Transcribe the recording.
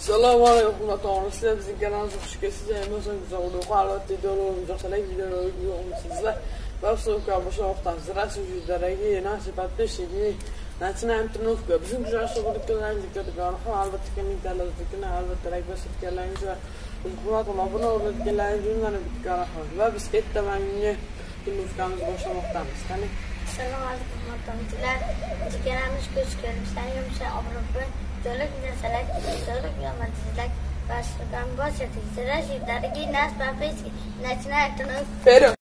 Assalomu alaykum hurmatli onalar. Sizlar bizning kanalimizga xush kelibsizlar. Emasam güzel oluyor. Albatta videolarimiz yoqsalar videolarga yo'qmisizlar. Va ссылка boshliqdan здравствуй дорогие наши подписчики. Начинаем тренировку. Bizim güzel so'rliklarimiz dikkat albatta kommentarlardagina albatta like bosib ketganlaringiz va hurmatli obuna bo'lganlaringiz unlarni bitta rahmat. Va biz ertaman trenirovkamizni boshlamoqdamiz. Qani Assalomu alaykum ko'chib Jigaramiz ko'z ko'ribsan, تو لایک می‌نی سلامات استوری یا متنی لایک باز ازم باشت در شید درگی ناس بافیتی نشنای اتونو برو